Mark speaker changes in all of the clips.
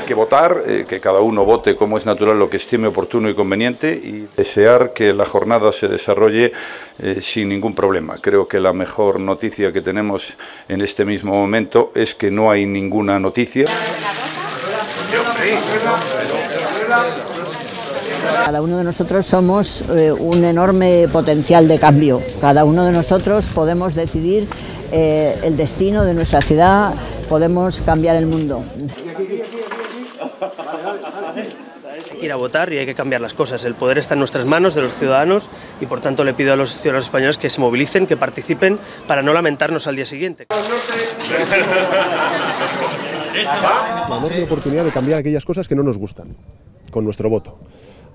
Speaker 1: que votar, eh, que cada uno vote como es natural lo que estime oportuno y conveniente y desear que la jornada se desarrolle eh, sin ningún problema. Creo que la mejor noticia que tenemos en este mismo momento es que no hay ninguna noticia.
Speaker 2: Cada uno de nosotros somos eh, un enorme potencial de cambio. Cada uno de nosotros podemos decidir el destino de nuestra ciudad, podemos cambiar el mundo.
Speaker 3: Hay que ir a votar y hay que cambiar las cosas. El poder está en nuestras manos, de los ciudadanos, y por tanto le pido a los ciudadanos españoles que se movilicen, que participen, para no lamentarnos al día siguiente.
Speaker 4: Damos la oportunidad de cambiar aquellas cosas que no nos gustan con nuestro voto.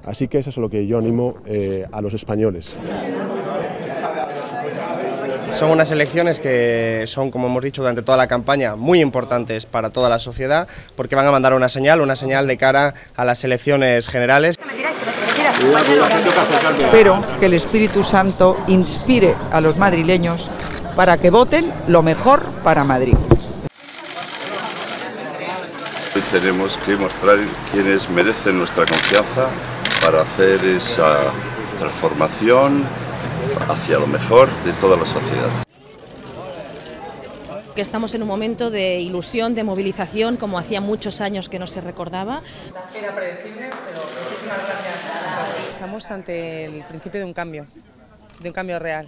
Speaker 4: Así que eso es lo que yo animo eh, a los españoles.
Speaker 5: Son unas elecciones que son, como hemos dicho durante toda la campaña, muy importantes para toda la sociedad porque van a mandar una señal, una señal de cara a las elecciones generales.
Speaker 6: Espero que el Espíritu Santo inspire a los madrileños para que voten lo mejor para Madrid.
Speaker 7: Hoy tenemos que mostrar quienes merecen nuestra confianza para hacer esa transformación hacia lo mejor de toda la sociedad.
Speaker 8: Que estamos en un momento de ilusión, de movilización, como hacía muchos años que no se recordaba.
Speaker 9: Era predecible, pero muchísimas gracias.
Speaker 10: Estamos ante el principio de un cambio, de un cambio real.